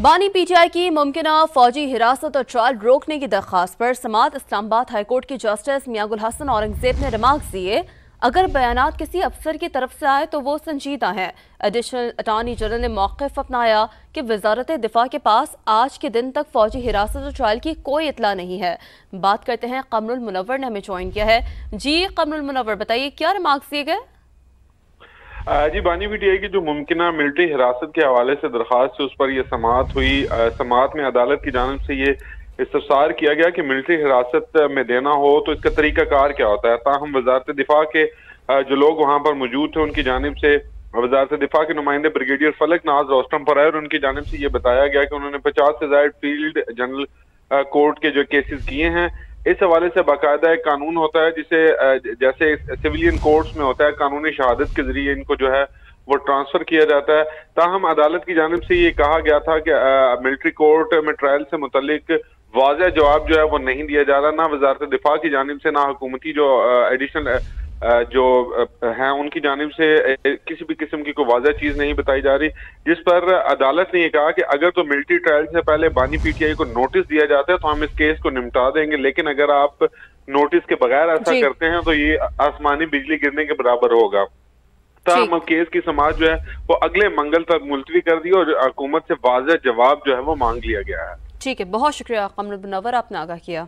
बानी पीटीआई की मुमकिन फौजी हिरासत और ट्रायल रोकने की दरखास्त पर समात इस्लामाबाद हाईकोर्ट के जस्टिस मियागुल हसन औरंगज़ेब ने रिमार्क दिए। अगर बयान किसी अफसर की तरफ़ से आए तो वो संजीदा हैं। एडिशनल अटॉर्नी जनरल ने मौकफ अपनाया कि वजारत दिफा के पास आज के दिन तक फौजी हिरासत और ट्रायल की कोई इतला नहीं है। बात करते हैं कमरुल मुनवर ने हमें ज्वाइन किया है। जी, कमरुल मुनवर बताइए, क्या रिमार्क्स दिए गए? जी, बानी पीटीआई की जो मुमकिन मिलिट्री हिरासत के हवाले से दरखास्त उस पर यह समात हुई समात में अदालत की जानब से ये इस्तफसार किया गया कि मिलिट्री हिरासत में देना हो तो इसका तरीकाकार क्या होता है? ताहम वजारत दिफा के जो लोग वहाँ पर मौजूद थे, उनकी जानब से, वजारत दिफा के नुमाइंदे ब्रिगेडियर फलक नाज रोस्टम पर आए और उनकी जानब से ये बताया गया कि उन्होंने पचास से ज़्यादा फ़ील्ड जनरल कोर्ट के जो केसेस किए हैं इस हवाले से बाकायदा एक कानून होता है जिसे जैसे सिविलियन कोर्ट्स में होता है, कानूनी शहादत के ज़रिए इनको जो है वो ट्रांसफ़र किया जाता है। ताहम अदालत की जानब से ये कहा गया था कि मिलिट्री कोर्ट में ट्रायल से मुतलिक वाजह जवाब जो है वो नहीं दिया जा रहा, ना वजारत दिफा की जानब से, ना हुकूमती जो एडिशनल जो हैं उनकी जानब से किसी भी किस्म की कोई वाजह चीज़ नहीं बताई जा रही जिस पर अदालत ने यह कहा कि अगर तो मिलिट्री ट्रायल से पहले बानी पीटीआई को नोटिस दिया जाता है तो हम इस केस को निपटा देंगे लेकिन अगर आप नोटिस के बगैर ऐसा करते हैं तो ये आसमानी बिजली गिरने के बराबर होगा। तमाम केस की समाज जो है वो अगले मंगल तक मुलतवी कर दी और हुकूमत से वाजह जवाब जो है वो मांग लिया गया है। ठीक है बहुत शुक्रिया कमर बनवर आपने आगाह किया।